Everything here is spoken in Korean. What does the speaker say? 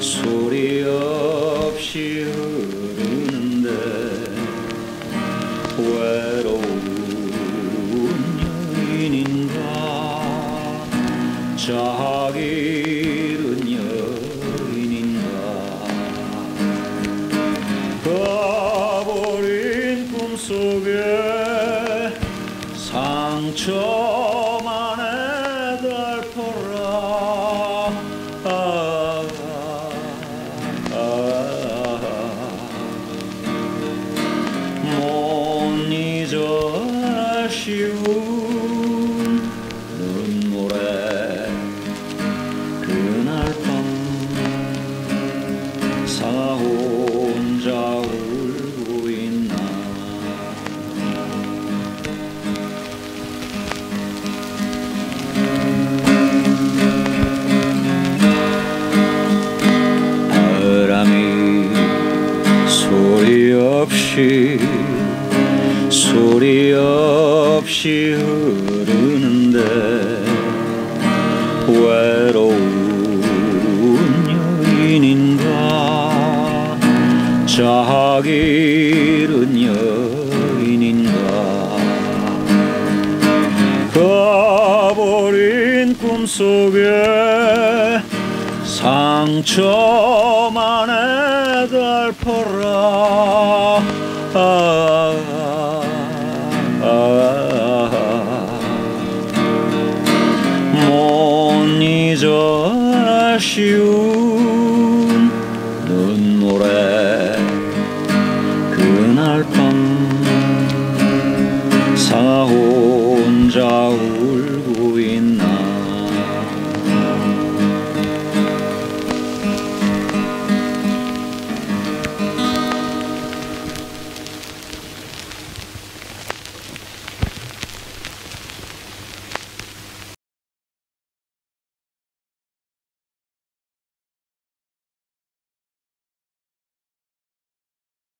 소리 없이 흐르는데 외로운 여인인가? 짝 잃은 여인인가? 가버린 꿈속에 상처 아쉬운 눈물에 그날 밤 상아 혼자 울고 있나. 바람이 소리 없이 소리 없이 흐르는데 외로운 여인인가? 짝 잃은 여인인가? 가버린 꿈속에 상처만 해달퍼라. 아, 아, 아쉬운 눈물에 그날 밤